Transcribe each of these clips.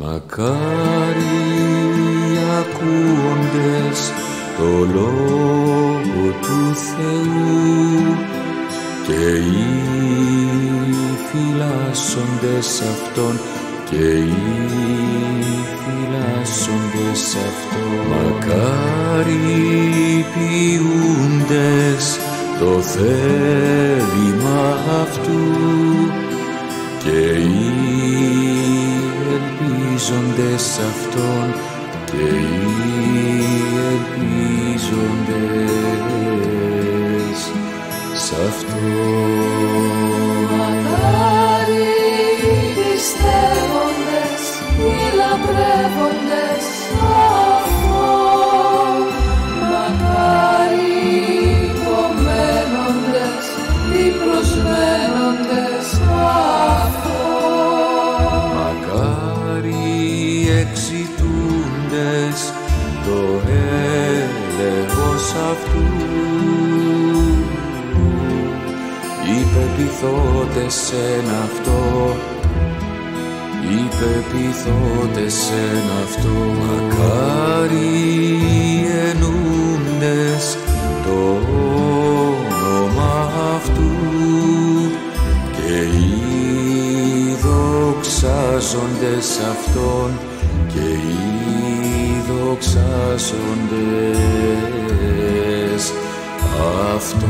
Μακάρι ακούοντες το Λόγο του Θεού και οι φυλάσσοντες Αυτόν και οι φυλάσσοντες Αυτόν μακάρι ποιούντες το θέλημα Αυτού ελπίζοντες Αυτόν και οι ελπίζοντες σ' Αυτόν. Μακάρι οι πιστεύοντες, οι λατρεύοντες το έλεος αυτού. Οι πεπιθώτες εν αυτό. Οι πεπιθώτες εν αυτό. Μακάρι οι ενούντες το όνομα αυτού. Και οι δοξάζοντες Αυτόν και οι δοξάζοντες Αυτόν.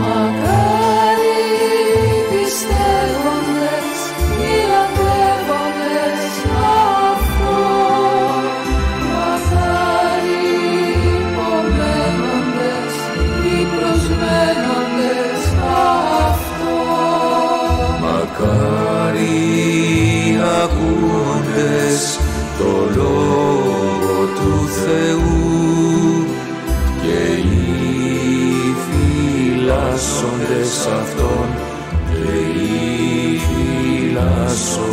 Μακάρι οι πιστεύοντες, οι λατρεύοντες αυτόν. Μακάρι οι υπομένοντες, οι προσμένοντες αυτόν. Μακάρι οι ακούοντες το Λόγο του Θεού και οι φυλάσσοντες Αυτόν και οι φυλάσσοντες